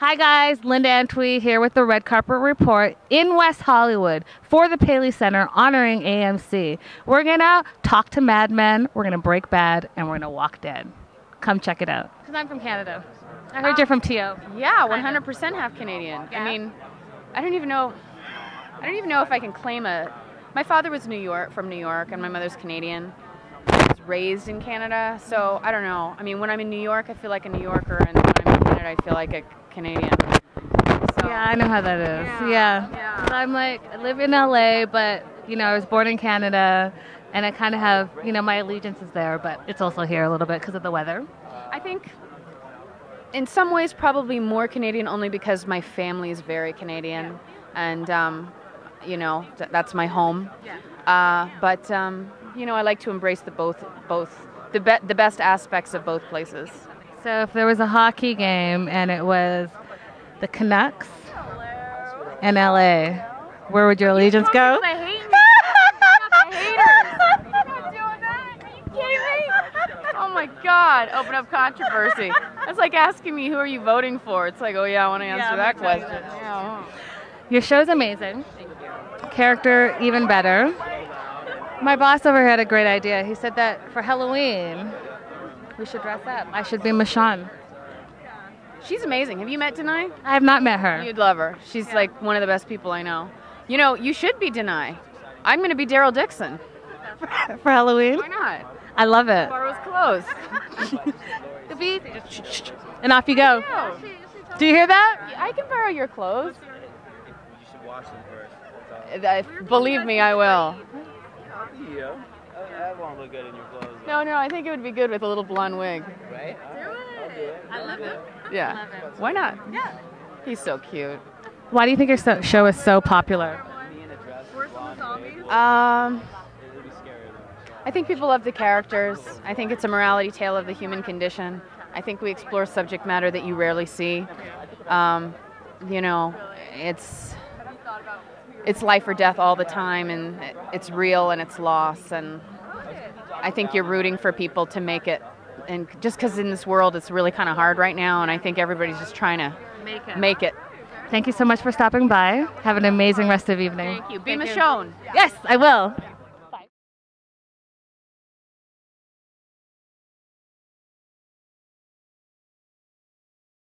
Hi guys, Linda Antwi here with the Red Carpet Report in West Hollywood for the Paley Center honoring AMC. We're gonna talk to Mad Men, we're gonna break bad, and we're gonna walk dead. Come check it out. Because I'm from Canada. I heard you're from TO. Yeah, 100% half Canadian. Yeah. I mean, I don't even know. I don't even know if I can claim a. My father was New York from New York, and my mother's Canadian. I was raised in Canada, so I don't know. I mean, when I'm in New York, I feel like a New Yorker, and when I'm in Canada, I feel like a Canadian. So, Yeah, I know how that is. Yeah, Yeah. yeah. So I'm like, I live in LA, but you know, I was born in Canada, and I kind of have, you know, my allegiance is there, but it's also here a little bit because of the weather. I think, in some ways, probably more Canadian, only because my family is very Canadian, and um, you know, th- that's my home. Uh, but um, you know, I like to embrace the both, both the be- the best aspects of both places. So if there was a hockey game and it was the Canucks in LA, where would your allegiance go? I hate me. haters. Not doing that. Are you kidding me? Oh my God! Open up controversy. That's like asking me who are you voting for. It's like, oh yeah, I want to answer Yeah, that me too. question. Yeah. Your show's amazing. Character even better. My boss over here had a great idea. He said that for Halloween, we should dress up. I should be Michonne. She's amazing. Have you met Danai? I have not met her. You'd love her. She's like one of the best people I know. You know, you should be Danai. I'm going to be Daryl Dixon. for Halloween? Why not? I love it. Borrow's clothes. It'd be easy. Just shh, shh, shh. And off you go. No. Do you hear that? I can borrow your clothes. You should wash them first. That's all. I, believe me, I will. Yeah. That, that won't look good in your clothes. No, no, I think it would be good with a little blonde wig. Right? I'll do it. I love it. Yeah. Why not? Yeah. He's so cute. Why do you think your so- show is so popular? Me in a dress with blonde wig. Um, It would be scary though. I think people love the characters. I think it's a morality tale of the human condition. I think we explore subject matter that you rarely see. Um, you know, it's it's life or death all the time, and it's real and it's loss. And I think you're rooting for people to make it. And just because in this world it's really kind of hard right now, and I think everybody's just trying to Make it. make it. Thank you so much for stopping by. Have an amazing rest of evening. Thank you. Be Michonne. Yes, I will.